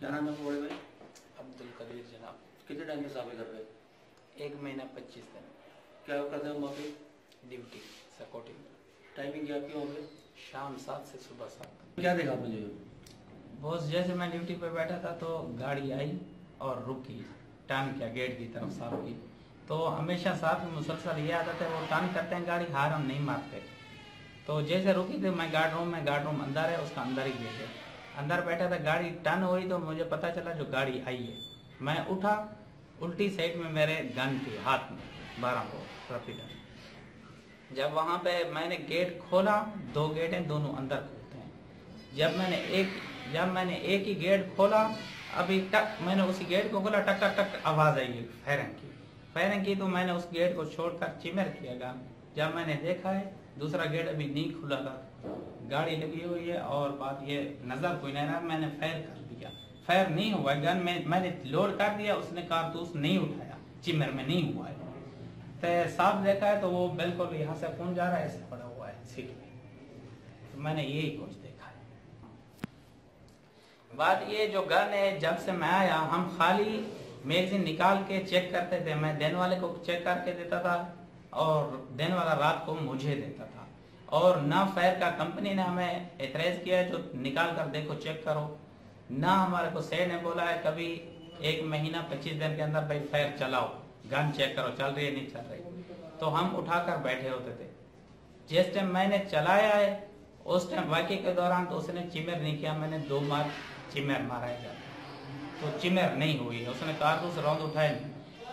क्या नाम है बड़े भाई अब्दुल कबीर जनाब। कितने टाइम से साफे कर रहे हैं? एक महीना पच्चीस दिन। क्या करते हो वहाँ पे? ड्यूटी सकोटिंग टाइमिंग क्या आपकी वहाँ पे? शाम सात से सुबह सात। क्या देखा जो बॉस जैसे मैं ड्यूटी पर बैठा था तो गाड़ी आई और रुकी। टर्न किया गेट की तरफ़ साफ़ की। तो हमेशा साथ में मुसलसल ये आदत है वो टर्न करते हैं गाड़ी हार हम नहीं मारते तो जैसे रुकी थी मैं गार्ड रूम में गार्ड रूम अंदर है उसका अंदर ही गेट है। अंदर बैठा था, गाड़ी टर्न हुई तो मुझे पता चला जो गाड़ी आई है। मैं उठा, उल्टी साइड में मेरे गन थी हाथ में, बारह को रफीडन जब वहाँ पे मैंने गेट खोला, दो गेट हैं, दोनों अंदर खुलते हैं। जब मैंने एक, जब मैंने एक ही गेट खोला, अभी टक, मैंने उसी गेट को खोला टक टक टक आवाज़ आई फायरिंग की। फायरिंग की तो मैंने उस गेट को छोड़कर चिमर किया गन। जब मैंने देखा है दूसरा गेट अभी नहीं खुला था। गाड़ी लगी हुई है और बात ये, नज़र कोई नहीं रहा, मैंने फायर कर दिया। फायर नहीं हुआ गन में मैंने लोड कर दिया, उसने कारतूस नहीं उठाया चिमर में नहीं हुआ है। तो साफ़ देखा है तो वो बिल्कुल यहाँ से फ़ोन जा रहा है, ऐसे पड़ा हुआ है, सीट में। तो मैंने यही कुछ देखा है। बात ये, जो गन है, जब से मैं आया, हम खाली मैगजीन निकाल के चेक करते थे, मैं दिन वाले को चेक करके देता था। और दिन वाला रात को मुझे देता था। और ना फायर का कंपनी ने हमें एतराज़ किया है जो निकाल कर देखो, चेक करो। ना हमारे को सेठ ने बोला है, कभी एक महीना पच्चीस दिन के अंदर भाई फायर चलाओ, गन चेक करो, चल रही है, नहीं चल रही। तो हम उठाकर बैठे होते थे। जिस टाइम मैंने चलाया है, उस टाइम वाकई के दौरान तो उसने चिमर नहीं किया, मैंने दो बार चिमर मारा है। तो चिमर नहीं हुई उसने कारतूस राउंड उठाए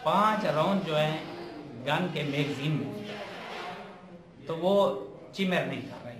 पाँच राउंड जो है गन के मैगजीन में। तो वो चिमर नहीं था।